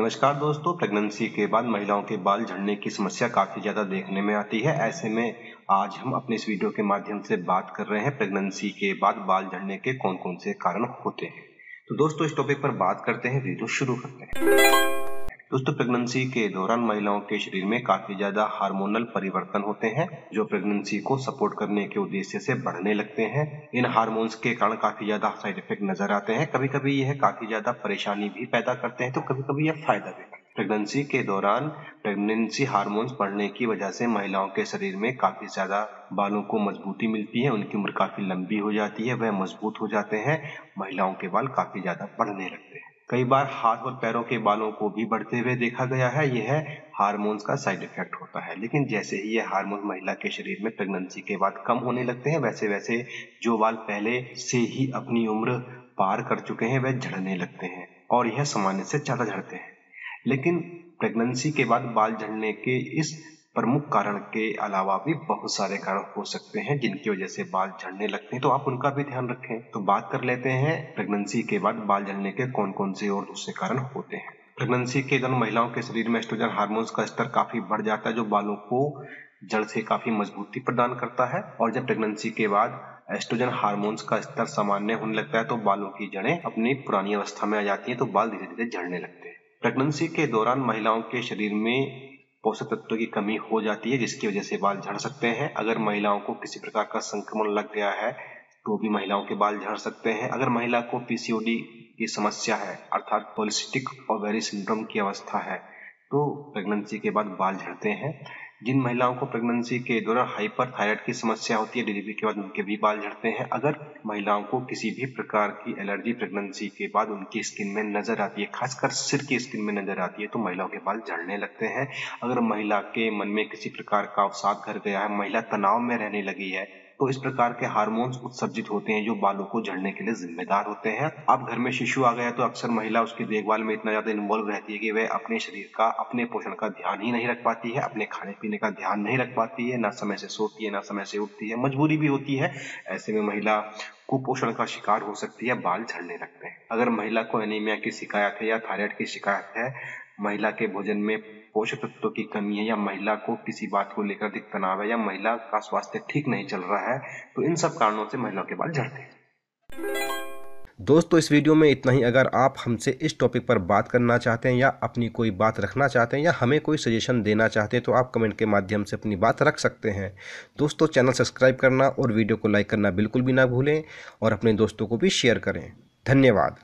नमस्कार दोस्तों, प्रेगनेंसी के बाद महिलाओं के बाल झड़ने की समस्या काफ़ी ज़्यादा देखने में आती है। ऐसे में आज हम अपने इस वीडियो के माध्यम से बात कर रहे हैं, प्रेगनेंसी के बाद बाल झड़ने के कौन कौन से कारण होते हैं। तो दोस्तों, इस टॉपिक पर बात करते हैं, वीडियो शुरू करते हैं। दोस्तों प्रेगनेंसी के दौरान महिलाओं के शरीर में काफ़ी ज़्यादा हार्मोनल परिवर्तन होते हैं, जो प्रेगनेंसी को सपोर्ट करने के उद्देश्य से बढ़ने लगते हैं। इन हार्मोन्स के कारण काफ़ी ज़्यादा साइड इफ़ेक्ट नज़र आते हैं। कभी कभी यह काफ़ी ज़्यादा परेशानी भी पैदा करते हैं तो कभी कभी यह फ़ायदा भी प्रेगनेंसी के दौरान प्रेगनेंसी हार्मोन्स बढ़ने की वजह से महिलाओं के शरीर में काफ़ी ज़्यादा बालों को मजबूती मिलती है, उनकी उम्र काफ़ी लंबी हो जाती है, वह मज़बूत हो जाते हैं, महिलाओं के बाल काफ़ी ज़्यादा बढ़ने लगते हैं। कई बार हाथ और पैरों के बालों को भी बढ़ते हुए देखा गया है, यह हार्मोन्स का साइड इफ़ेक्ट होता है। लेकिन जैसे ही यह हार्मोन महिला के शरीर में प्रेगनेंसी के बाद कम होने लगते हैं वैसे वैसे जो बाल पहले से ही अपनी उम्र पार कर चुके हैं वह झड़ने लगते हैं और यह सामान्य से ज़्यादा झड़ते हैं। लेकिन प्रेगनेंसी के बाद बाल झड़ने के इस प्रमुख कारण के अलावा भी बहुत सारे कारण हो सकते हैं जिनकी वजह से बाल झड़ने लगते हैं। तो आप उनका भी ध्यान रखें। तो बात कर लेते हैं प्रेगनेंसी के बाद बाल झड़ने के कौन कौन से और दूसरे कारण होते हैं। प्रेगनेंसी के दौरान महिलाओं के शरीर में एस्ट्रोजन हार्मोन्स का स्तर काफ़ी बढ़ जाता है, जो बालों को जड़ से काफ़ी मजबूती प्रदान करता है। और जब प्रेगनेंसी के बाद एस्ट्रोजन हार्मोन्स का स्तर सामान्य होने लगता है तो बालों की जड़ें अपनी पुरानी अवस्था में आ जाती हैं तो बाल धीरे धीरे झड़ने लगते हैं। प्रेगनेंसी के दौरान महिलाओं के शरीर में पोषक तत्वों की कमी हो जाती है, जिसकी वजह से बाल झड़ सकते हैं। अगर महिलाओं को किसी प्रकार का संक्रमण लग गया है तो भी महिलाओं के बाल झड़ सकते हैं। अगर महिला को पीसीओडी की समस्या है, अर्थात पोलिस्टिक ओवेरी सिंड्रोम की अवस्था है तो प्रेगनेंसी के बाद बाल झड़ते हैं। जिन महिलाओं को प्रेगनेंसी के दौरान हाइपर थायराइड की समस्या होती है डिलीवरी के बाद उनके भी बाल झड़ते हैं। अगर महिलाओं को किसी भी प्रकार की एलर्जी प्रेगनेंसी के बाद उनकी स्किन में नज़र आती है, खासकर सिर की स्किन में नज़र आती है तो महिलाओं के बाल झड़ने लगते हैं। अगर महिला के मन में किसी प्रकार का अवसाद घर गया है, महिला तनाव में रहने लगी है तो इस प्रकार के हार्मोन्स उत्सर्जित होते हैं जो बालों को झड़ने के लिए जिम्मेदार होते हैं। अब घर में शिशु आ गया तो अक्सर महिला उसकी देखभाल में इतना ज़्यादा इन्वॉल्व रहती है कि वह अपने शरीर का, अपने पोषण का ध्यान ही नहीं रख पाती है, अपने खाने पीने का ध्यान नहीं रख पाती है, ना समय से सोती है, ना समय से उठती है, मजबूरी भी होती है। ऐसे में महिला कुपोषण का शिकार हो सकती है, बाल झड़ने लगते हैं। अगर महिला को एनीमिया की शिकायत है या थायराइड की शिकायत है, महिला के भोजन में पोषक तत्वों की कमी है या महिला को किसी बात को लेकर अधिक तनाव है या महिला का स्वास्थ्य ठीक नहीं चल रहा है तो इन सब कारणों से महिलाओं के बाल झड़ते हैं। दोस्तों, इस वीडियो में इतना ही। अगर आप हमसे इस टॉपिक पर बात करना चाहते हैं या अपनी कोई बात रखना चाहते हैं या हमें कोई सजेशन देना चाहते हैं तो आप कमेंट के माध्यम से अपनी बात रख सकते हैं। दोस्तों चैनल सब्सक्राइब करना और वीडियो को लाइक करना बिल्कुल भी ना भूलें और अपने दोस्तों को भी शेयर करें। धन्यवाद।